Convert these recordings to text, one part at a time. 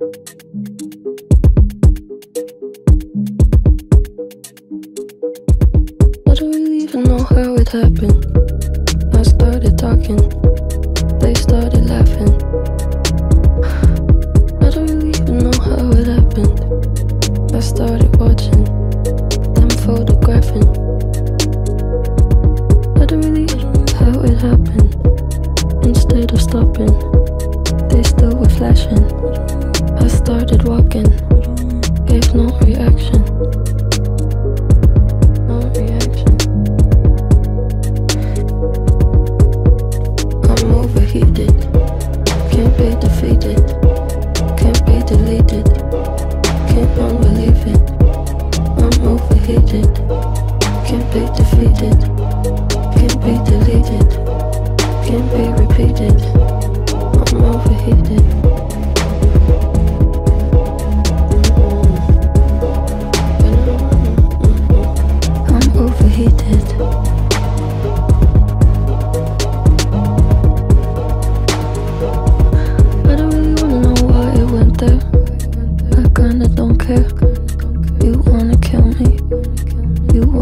I don't really even know how it happened. I started talking, they started laughing. I don't really even know how it happened. I started watching them photographing. I don't really know how it happened. Instead of stopping, they still were flashing. I started walking, gave no reaction. No reaction. I'm overheated. Can't be defeated. Can't be deleted. Can't unbelieve it. I'm overheated. Can't be defeated. Can't be deleted. Can't be repeated. I'm overheated.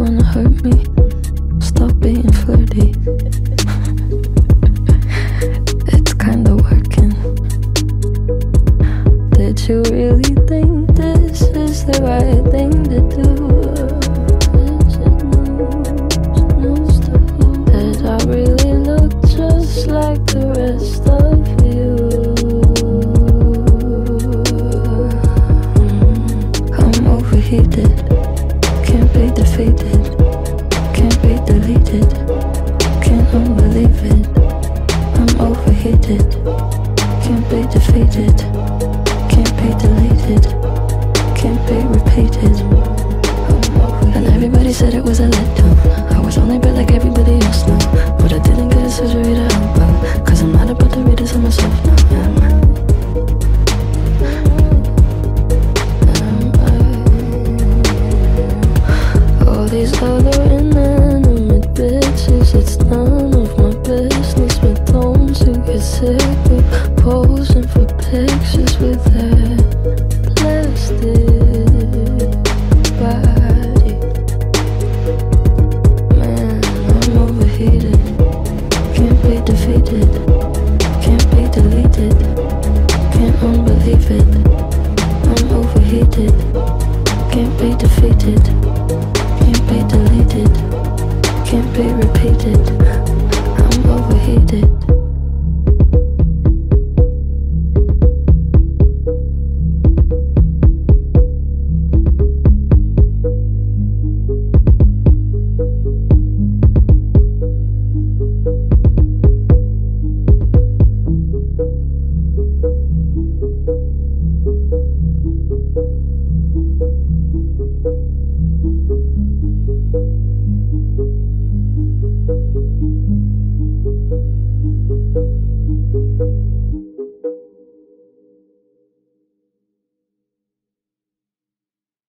Wanna hurt me. Stop being flirty. it's kinda working. Did you really think this is the right thing to do? I was only bad like everybody else now. But I didn't get surgery to out I'm not about the readers on myself now. All these other inanimate bitches It's none of my business. But get sick Posing for pics? Can't be defeated, can't be deleted, can't unbelieve it. I'm overheated, can't be defeated.